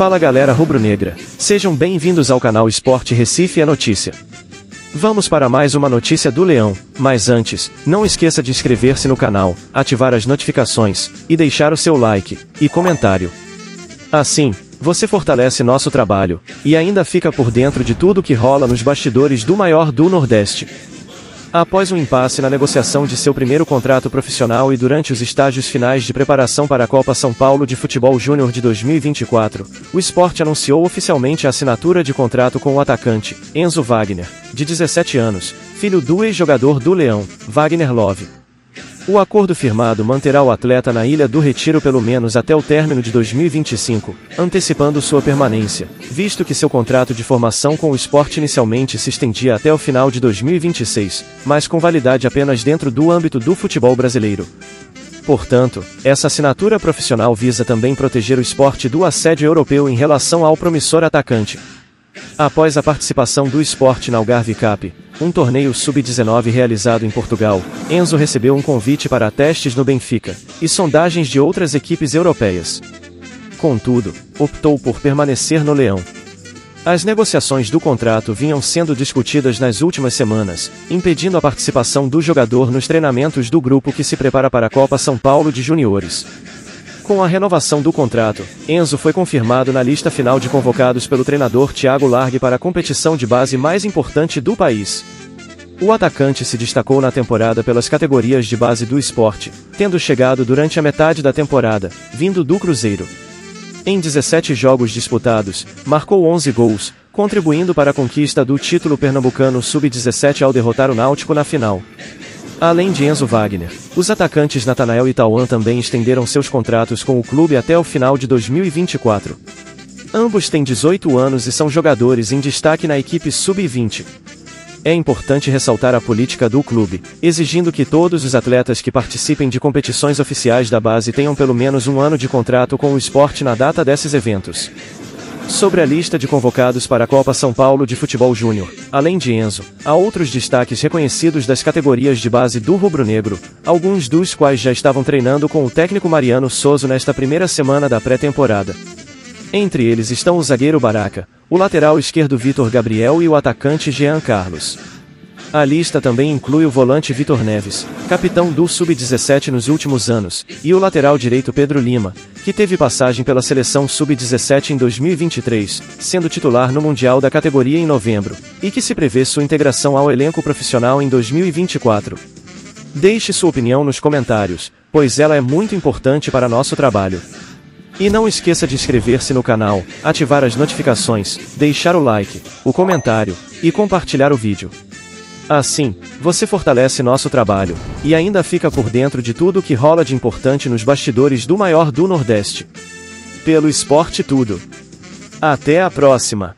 Fala galera rubro-negra, sejam bem-vindos ao canal Esporte Recife é Notícia. Vamos para mais uma notícia do Leão, mas antes, não esqueça de inscrever-se no canal, ativar as notificações, e deixar o seu like, e comentário. Assim, você fortalece nosso trabalho, e ainda fica por dentro de tudo que rola nos bastidores do maior do Nordeste. Após um impasse na negociação de seu primeiro contrato profissional e durante os estágios finais de preparação para a Copa São Paulo de Futebol Júnior de 2024, o esporte anunciou oficialmente a assinatura de contrato com o atacante, Enzo Wagner, de 17 anos, filho do ex-jogador do Leão, Wagner Love. O acordo firmado manterá o atleta na Ilha do Retiro pelo menos até o término de 2025, antecipando sua permanência, visto que seu contrato de formação com o esporte inicialmente se estendia até o final de 2026, mas com validade apenas dentro do âmbito do futebol brasileiro. Portanto, essa assinatura profissional visa também proteger o esporte do assédio europeu em relação ao promissor atacante. Após a participação do esporte na Algarve Cup, um torneio sub-19 realizado em Portugal, Enzo recebeu um convite para testes no Benfica e sondagens de outras equipes europeias. Contudo, optou por permanecer no Leão. As negociações do contrato vinham sendo discutidas nas últimas semanas, impedindo a participação do jogador nos treinamentos do grupo que se prepara para a Copa São Paulo de Juniores. Com a renovação do contrato, Enzo foi confirmado na lista final de convocados pelo treinador Thiago Largue para a competição de base mais importante do país. O atacante se destacou na temporada pelas categorias de base do esporte, tendo chegado durante a metade da temporada, vindo do Cruzeiro. Em 17 jogos disputados, marcou 11 gols, contribuindo para a conquista do título pernambucano sub-17 ao derrotar o Náutico na final. Além de Enzo Wagner, os atacantes Natanael e Tauan também estenderam seus contratos com o clube até o final de 2024. Ambos têm 18 anos e são jogadores em destaque na equipe sub-20. É importante ressaltar a política do clube, exigindo que todos os atletas que participem de competições oficiais da base tenham pelo menos um ano de contrato com o esporte na data desses eventos. Sobre a lista de convocados para a Copa São Paulo de Futebol Júnior, além de Enzo, há outros destaques reconhecidos das categorias de base do rubro-negro, alguns dos quais já estavam treinando com o técnico Mariano Souza nesta primeira semana da pré-temporada. Entre eles estão o zagueiro Baraca, o lateral esquerdo Vitor Gabriel e o atacante Jean Carlos. A lista também inclui o volante Vitor Neves, capitão do Sub-17 nos últimos anos, e o lateral direito Pedro Lima, que teve passagem pela seleção Sub-17 em 2023, sendo titular no Mundial da categoria em novembro, e que se prevê sua integração ao elenco profissional em 2024. Deixe sua opinião nos comentários, pois ela é muito importante para nosso trabalho. E não esqueça de inscrever-se no canal, ativar as notificações, deixar o like, o comentário e compartilhar o vídeo. Assim, você fortalece nosso trabalho e ainda fica por dentro de tudo o que rola de importante nos bastidores do maior do Nordeste. Pelo esporte tudo. Até a próxima!